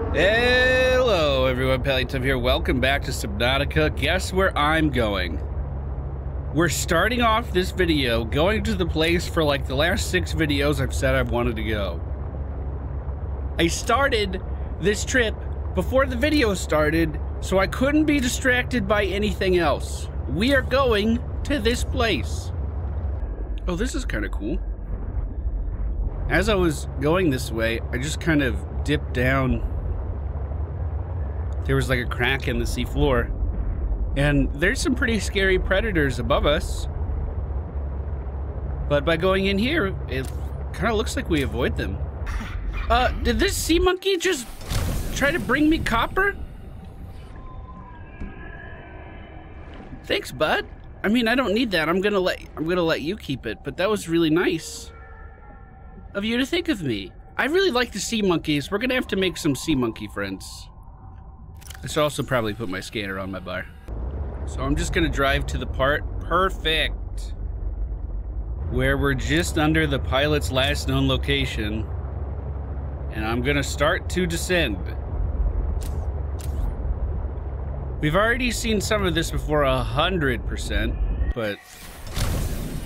Hello, everyone. Pallytime here. Welcome back to Subnautica. Guess where I'm going? We're starting off this video going to the place for like the last six videos I've said I've wanted to go. I started this trip before the video started, so I couldn't be distracted by anything else. We are going to this place. Oh, this is kind of cool. As I was going this way, I just kind of dipped down there was like a crack in the seafloor. And there's some pretty scary predators above us. But by going in here, it kind of looks like we avoid them. Uh, did this sea monkey just try to bring me copper? Thanks, bud. I mean, I don't need that. I'm gonna let I'm gonna let you keep it. But that was really nice of you to think of me. I really like the sea monkeys. We're gonna have to make some sea monkey friends. I should also probably put my scanner on my bar. So I'm just gonna drive to the part perfect where we're just under the pilot's last known location and I'm gonna start to descend. We've already seen some of this before a hundred percent, but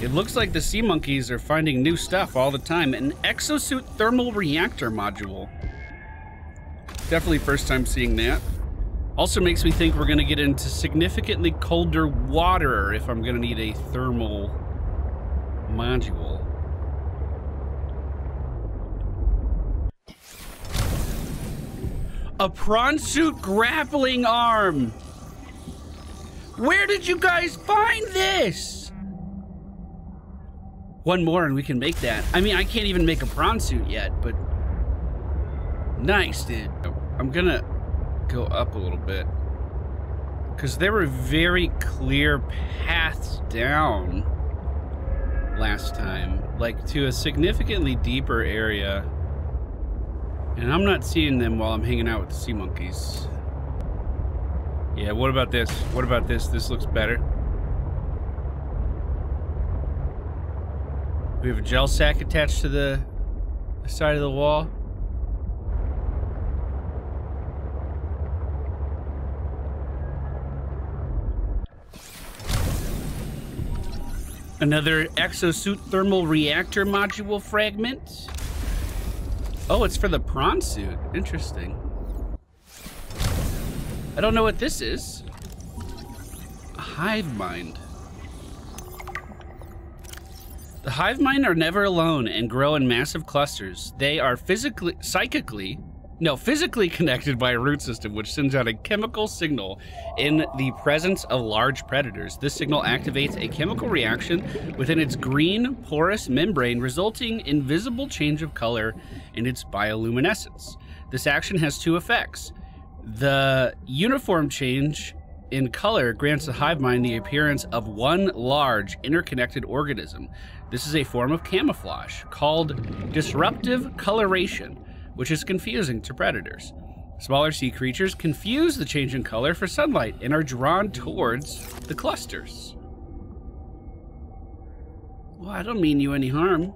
it looks like the sea monkeys are finding new stuff all the time. An exosuit thermal reactor module. Definitely first time seeing that. Also makes me think we're going to get into significantly colder water if I'm going to need a thermal module. A prawn suit grappling arm! Where did you guys find this? One more and we can make that. I mean, I can't even make a prawn suit yet, but... Nice, dude. I'm gonna go up a little bit. Because there were very clear paths down last time, like to a significantly deeper area. And I'm not seeing them while I'm hanging out with the sea monkeys. Yeah, what about this? What about this? This looks better. We have a gel sack attached to the side of the wall. Another exosuit thermal reactor module fragment. Oh, it's for the prawn suit. Interesting. I don't know what this is. A hive mind. The hive mind are never alone and grow in massive clusters. They are physically, psychically, no, physically connected by a root system which sends out a chemical signal in the presence of large predators. This signal activates a chemical reaction within its green porous membrane, resulting in visible change of color in its bioluminescence. This action has two effects. The uniform change in color grants the hive mind the appearance of one large interconnected organism. This is a form of camouflage called disruptive coloration which is confusing to predators. Smaller sea creatures confuse the change in color for sunlight and are drawn towards the clusters. Well, I don't mean you any harm.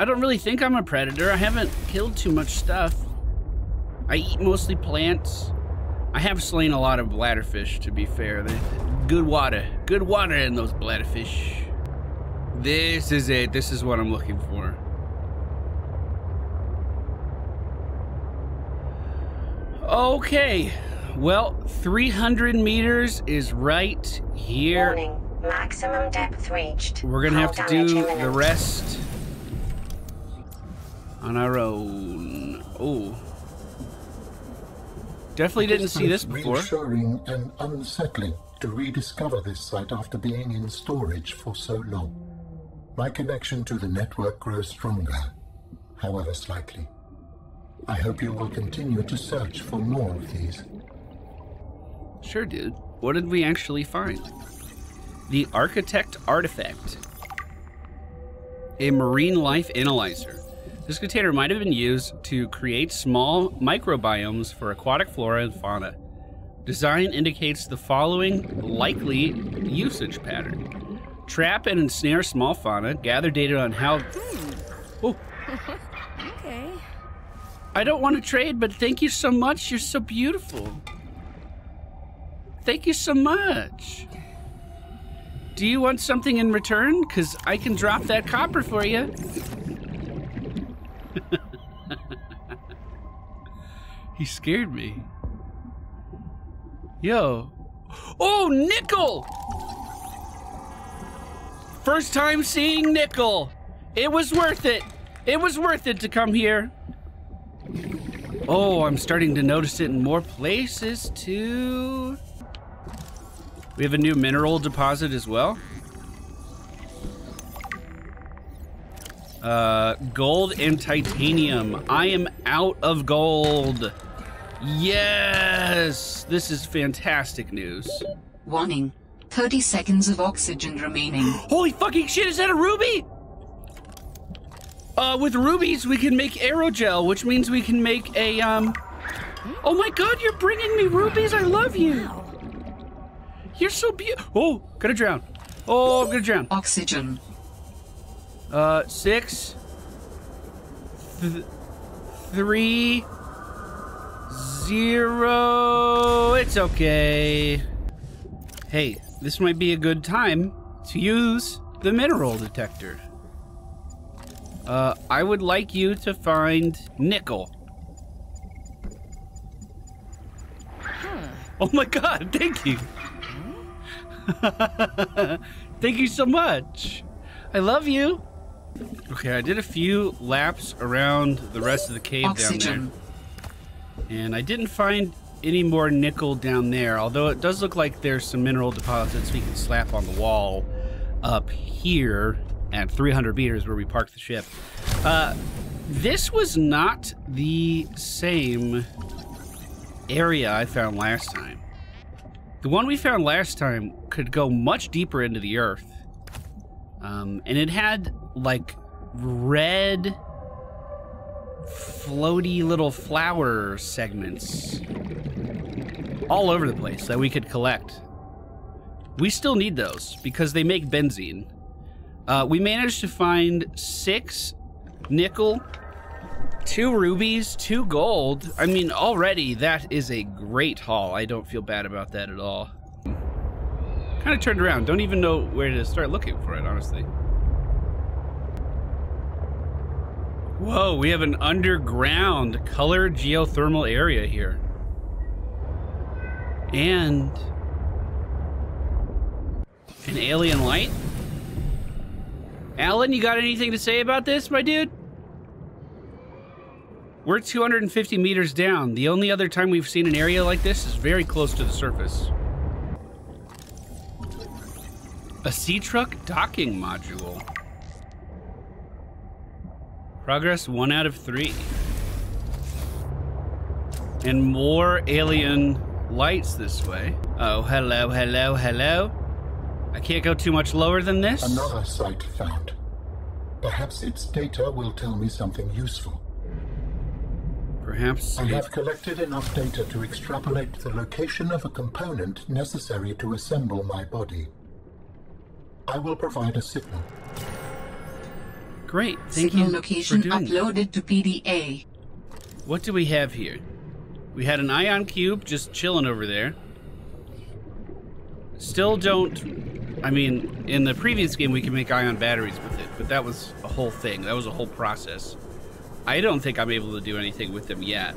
I don't really think I'm a predator. I haven't killed too much stuff. I eat mostly plants. I have slain a lot of bladderfish, to be fair. Good water. Good water in those bladderfish. This is it. This is what I'm looking for. Okay. Well, 300 meters is right here. Warning. Maximum depth reached. We're gonna have to do damage the rest on our own. Oh. Definitely It didn't see this before. reassuring and unsettling to rediscover this site after being in storage for so long. My connection to the network grows stronger, however slightly. I hope you will continue to search for more of these. Sure, dude. What did we actually find? The Architect Artifact. A marine life analyzer. This container might have been used to create small microbiomes for aquatic flora and fauna. Design indicates the following likely usage pattern. Trap and ensnare small fauna, gather data on how. Hmm. Oh, Okay. I don't want to trade, but thank you so much. You're so beautiful. Thank you so much. Do you want something in return? Because I can drop that copper for you. he scared me. Yo. Oh, nickel! First time seeing nickel. It was worth it. It was worth it to come here. Oh, I'm starting to notice it in more places too. We have a new mineral deposit as well. Uh, gold and titanium. I am out of gold. Yes! This is fantastic news. Warning. 30 seconds of oxygen remaining. Holy fucking shit, is that a ruby? Uh, with rubies, we can make aerogel, which means we can make a, um... Oh my god, you're bringing me rubies! I love you! You're so beautiful. Oh, gonna drown. Oh, I'm gonna drown. Oxygen. Uh, six, th three, zero. It's okay. Hey, this might be a good time to use the mineral detector. Uh, I would like you to find nickel. Oh my god, thank you. thank you so much. I love you. Okay, I did a few laps around the rest of the cave Oxygen. down there. And I didn't find any more nickel down there, although it does look like there's some mineral deposits we can slap on the wall up here at 300 meters where we parked the ship. Uh, this was not the same area I found last time. The one we found last time could go much deeper into the earth. Um, and it had like red floaty little flower segments all over the place that we could collect. We still need those because they make benzene. Uh, we managed to find six nickel, two rubies, two gold. I mean, already that is a great haul. I don't feel bad about that at all. Kind of turned around. Don't even know where to start looking for it, honestly. Whoa, we have an underground colored geothermal area here. And an alien light? Al-An, you got anything to say about this, my dude? We're 250 meters down. The only other time we've seen an area like this is very close to the surface. A sea truck docking module. Progress one out of three. And more alien lights this way. Oh, hello, hello, hello. I can't go too much lower than this. Another site found. Perhaps its data will tell me something useful. Perhaps. I have collected enough data to extrapolate the location of a component necessary to assemble my body. I will provide a signal. Great. Thank Signal you location for doing that. uploaded to PDA. What do we have here? We had an ion cube just chilling over there. Still don't. I mean, in the previous game, we could make ion batteries with it, but that was a whole thing. That was a whole process. I don't think I'm able to do anything with them yet.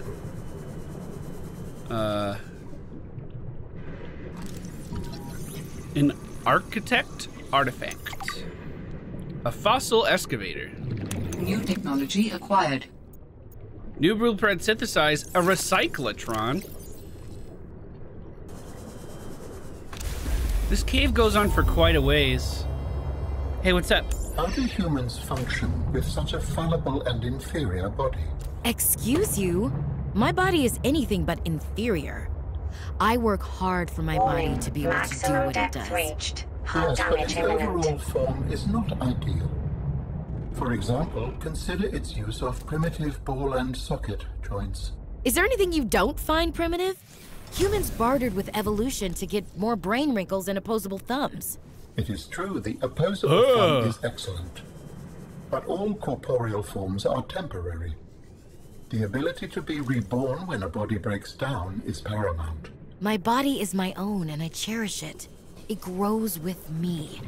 Uh. An architect artifact. A fossil excavator. New technology acquired. New blueprint synthesize a recyclotron. This cave goes on for quite a ways. Hey, what's up? How do humans function with such a fallible and inferior body? Excuse you? My body is anything but inferior. I work hard for my body to be able to do what it depth does. reached. Hull Yes, but its imminent. overall form is not ideal. For example, consider its use of primitive ball and socket joints. Is there anything you don't find primitive? Humans bartered with evolution to get more brain wrinkles and opposable thumbs. It is true the opposable thumb ah. is excellent, but all corporeal forms are temporary. The ability to be reborn when a body breaks down is paramount. My body is my own and I cherish it. It grows with me.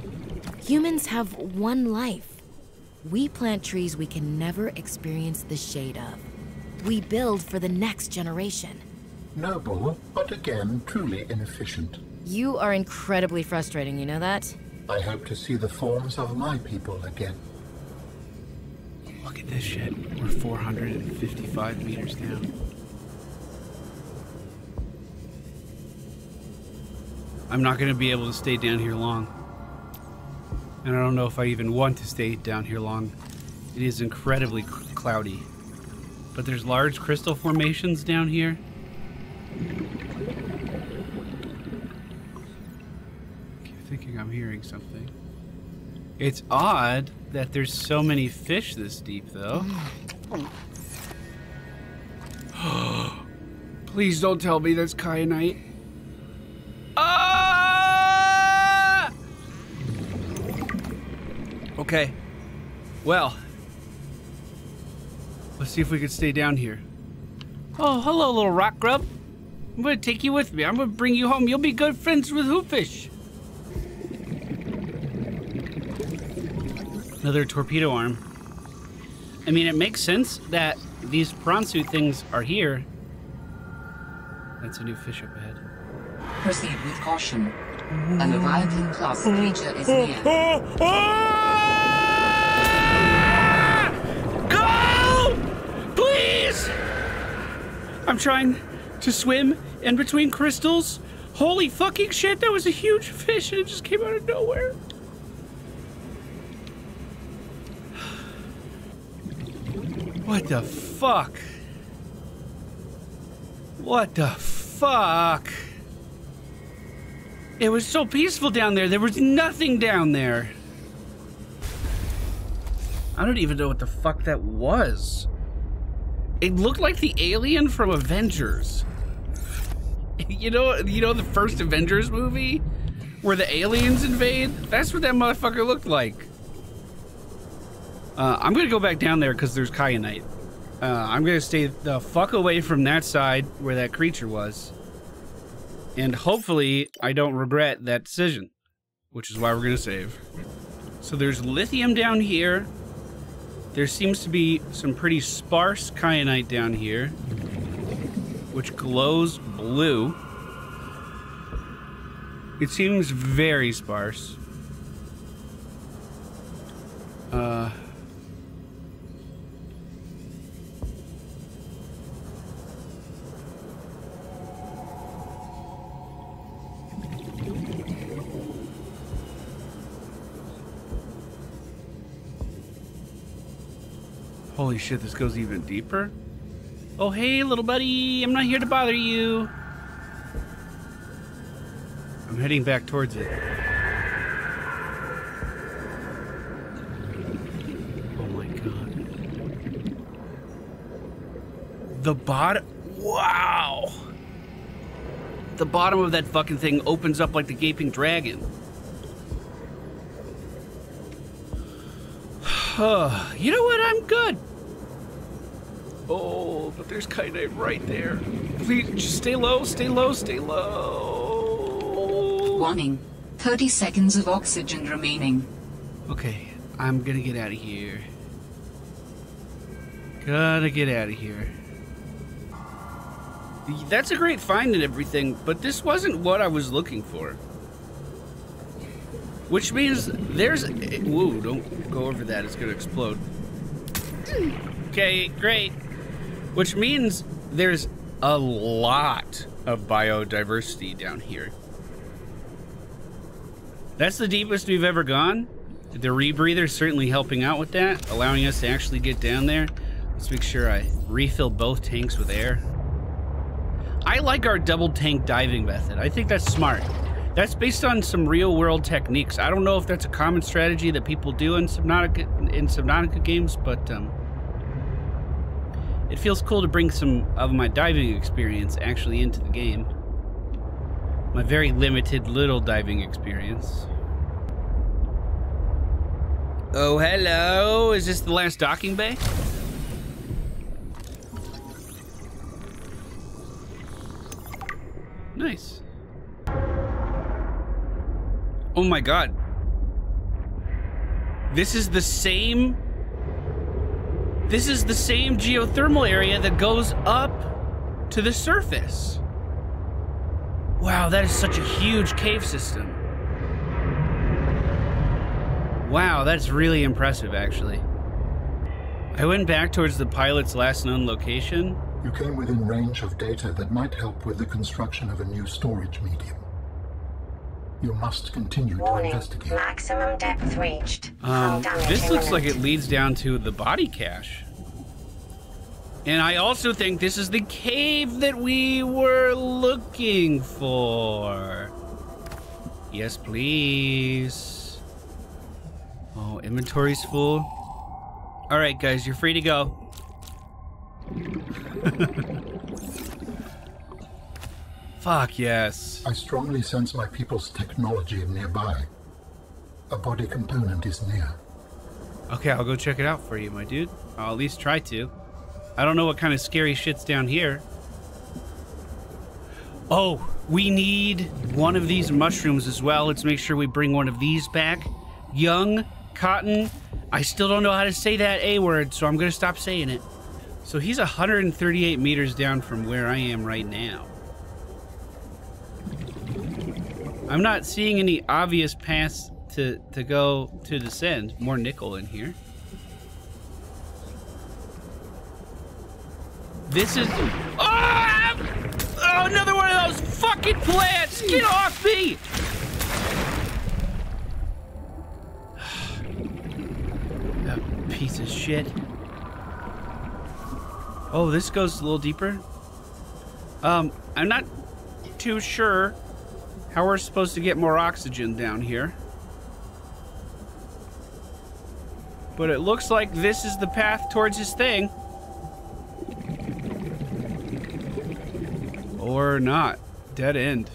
Humans have one life. We plant trees we can never experience the shade of. We build for the next generation. Noble, but again truly inefficient. You are incredibly frustrating, you know that? I hope to see the forms of my people again. Look at this shit. We're 455 meters down. I'm not going to be able to stay down here long. And I don't know if I even want to stay down here long. It is incredibly cloudy. But there's large crystal formations down here. Hearing something. It's odd that there's so many fish this deep, though. Please don't tell me that's kyanite. Ah! Okay. Well. Let's see if we can stay down here. Oh, hello, little rock grub. I'm gonna take you with me. I'm gonna bring you home. You'll be good friends with Hoopfish. Another torpedo arm. I mean, it makes sense that these prawn suit things are here. That's a new fish up ahead. Proceed with caution. A Leviathan class creature is near. Go! Please! I'm trying to swim in between crystals. Holy fucking shit, that was a huge fish and it just came out of nowhere. What the fuck? What the fuck? It was so peaceful down there. There was nothing down there. I don't even know what the fuck that was. It looked like the alien from Avengers. You know, you know the first Avengers movie where the aliens invade? That's what that motherfucker looked like. Uh, I'm gonna go back down there because there's kyanite. Uh, I'm gonna stay the fuck away from that side where that creature was. And hopefully I don't regret that decision, which is why we're gonna save. So there's lithium down here. There seems to be some pretty sparse kyanite down here, which glows blue. It seems very sparse. Uh, Holy shit, this goes even deeper? Oh, hey, little buddy. I'm not here to bother you. I'm heading back towards it. Oh my god. The bottom. Wow. The bottom of that fucking thing opens up like the gaping dragon. You know what? I'm good. Oh, but there's kyanite right there. Please, just stay low, stay low, stay low. Warning. 30 seconds of oxygen remaining. Okay, I'm gonna get out of here. Gotta get out of here. That's a great find and everything, but this wasn't what I was looking for. Which means there's... Whoa, don't go over that. It's going to explode. Okay, great. Which means there's a lot of biodiversity down here. That's the deepest we've ever gone. The rebreather's certainly helping out with that, allowing us to actually get down there. Let's make sure I refill both tanks with air. I like our double tank diving method. I think that's smart. That's based on some real world techniques. I don't know if that's a common strategy that people do in Subnautica, in Subnautica games, but um, it feels cool to bring some of my diving experience actually into the game. My very limited little diving experience. Oh, hello. Is this the last docking bay? Nice. Oh my god. This is the same... This is the same geothermal area that goes up to the surface. Wow, that is such a huge cave system. Wow, that's really impressive, actually. I went back towards the pilot's last known location. You came within range of data that might help with the construction of a new storage medium. You must continue to investigate. Maximum depth reached. Um, this looks like it leads down to the body cache. And I also think this is the cave that we were looking for. Yes, please. Oh, inventory's full. All right, guys, you're free to go. Fuck yes. I strongly sense my people's technology nearby. A body component is near. Okay, I'll go check it out for you, my dude. I'll at least try to. I don't know what kind of scary shit's down here. Oh, we need one of these mushrooms as well. Let's make sure we bring one of these back. Young cotton. I still don't know how to say that A word, so I'm going to stop saying it. So he's 138 meters down from where I am right now. I'm not seeing any obvious paths to, to go to descend. More nickel in here. This is. Oh! oh, another one of those fucking plants! Get off me! that piece of shit. Oh, this goes a little deeper. Um, I'm not too sure how we're supposed to get more oxygen down here. But it looks like this is the path towards his thing. Or not. Dead end.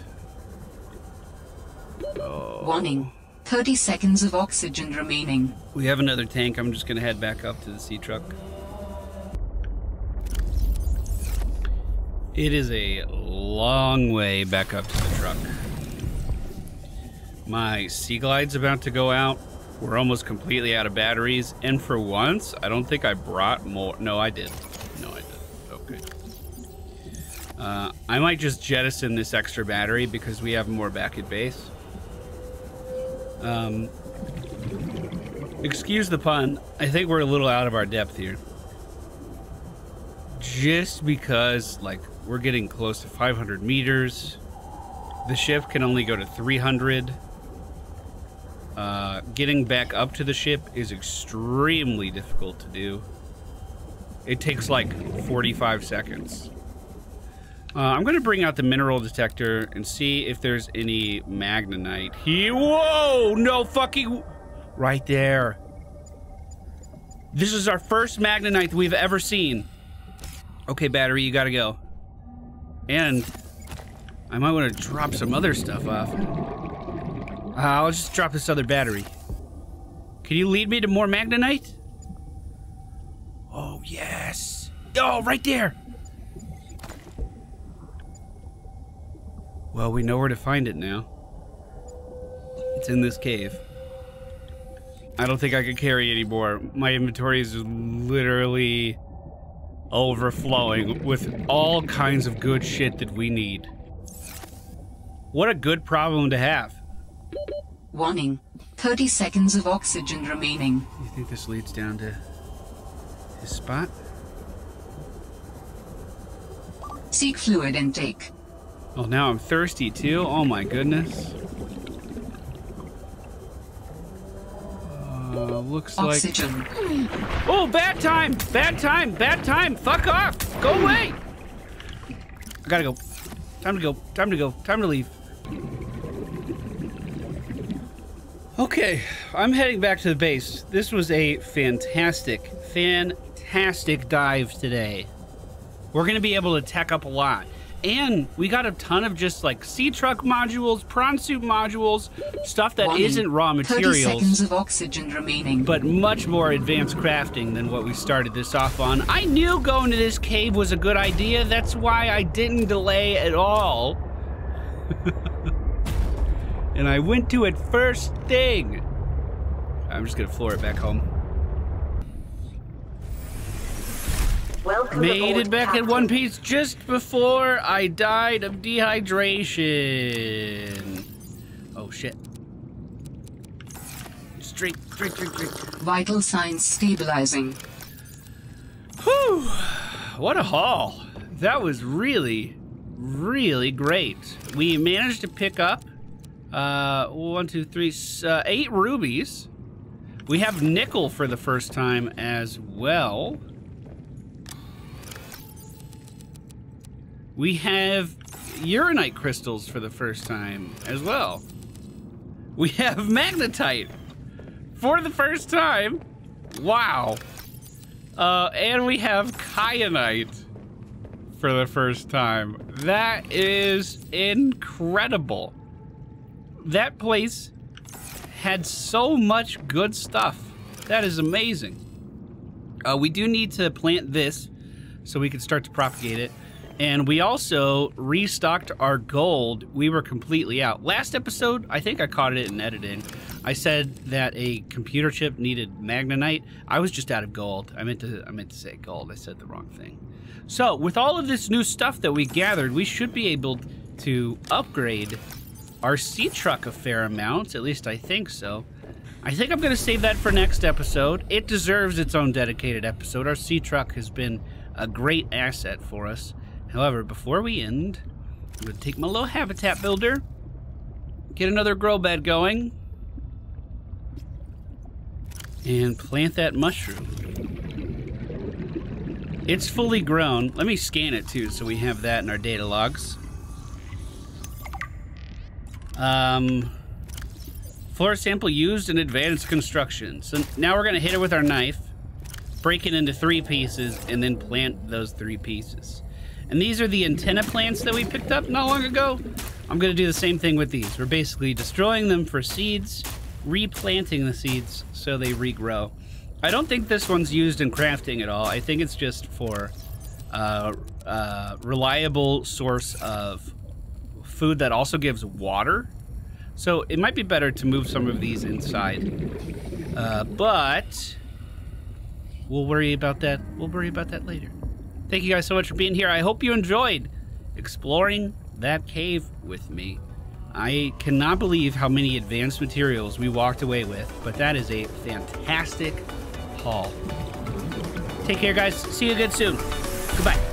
Oh. Warning. 30 seconds of oxygen remaining. We have another tank. I'm just gonna head back up to the sea truck. It is a long way back up to the truck. My Sea Glide's about to go out. We're almost completely out of batteries. And for once, I don't think I brought more. No, I did. No, I did. Okay. Uh, I might just jettison this extra battery because we have more back at base. Um, excuse the pun. I think we're a little out of our depth here. Just because, like, we're getting close to 500 meters. The ship can only go to 300. Uh, getting back up to the ship is extremely difficult to do. It takes like 45 seconds. Uh, I'm going to bring out the mineral detector and see if there's any magnetite. He, whoa, no fucking, right there. This is our first magnetite we've ever seen. Okay, battery, you gotta go. And I might want to drop some other stuff off. Uh, I'll just drop this other battery. Can you lead me to more magnetite? Oh, yes. Oh, right there. Well, we know where to find it now. It's in this cave. I don't think I could carry any more. My inventory is literally overflowing with all kinds of good shit that we need. What a good problem to have. Warning. 30 seconds of oxygen remaining. You think this leads down to his spot? Seek fluid intake. Oh, now I'm thirsty too. Oh my goodness. Uh, looks like. Oxygen. Oh, bad time! Bad time! Bad time! Fuck off! Go away! I gotta go. Time to go. Time to go. Time to leave. Okay, I'm heading back to the base. This was a fantastic, fantastic dive today. We're gonna be able to tech up a lot. And we got a ton of just like sea truck modules, prawn suit modules, stuff that not raw 30 materials seconds of oxygen remaining. but much more advanced crafting than what we started this off on. I knew going to this cave was a good idea. That's why I didn't delay at all. and I went to it first thing. I'm just gonna floor it back home. Welcome Made it back Captain. in one piece just before I died of dehydration. Oh shit. Just drink, drink, drink, drink. Vital signs stabilizing. Whew. What a haul. That was really, really great. We managed to pick up uh, one, two, three, uh, eight rubies. We have nickel for the first time as well. We have uranite crystals for the first time as well. We have magnetite for the first time. Wow. Uh, and we have kyanite for the first time. That is incredible. That place had so much good stuff. That is amazing. Uh, we do need to plant this so we can start to propagate it. And we also restocked our gold. We were completely out. Last episode, I think I caught it in editing. I said that a computer chip needed magnetite. I was just out of gold. I meant to I meant to say gold. I said the wrong thing. So, with all of this new stuff that we gathered, we should be able to upgrade our sea truck a fair amount. At least I think so. I think I'm going to save that for next episode. It deserves its own dedicated episode. Our sea truck has been a great asset for us. However, before we end, I'm going to take my little habitat builder, get another grow bed going, and plant that mushroom. It's fully grown. Let me scan it too so we have that in our data logs. Um, floor sample used in advanced construction. So now we're gonna hit it with our knife, break it into three pieces, and then plant those three pieces. And these are the antenna plants that we picked up not long ago. I'm gonna do the same thing with these. We're basically destroying them for seeds, replanting the seeds so they regrow. I don't think this one's used in crafting at all. I think it's just for uh, uh, reliable source of food that also gives water. So it might be better to move some of these inside. Uh, but we'll worry about that. We'll worry about that later. Thank you guys so much for being here. I hope you enjoyed exploring that cave with me. I cannot believe how many advanced materials we walked away with, but that is a fantastic haul. Take care, guys. See you again soon. Goodbye.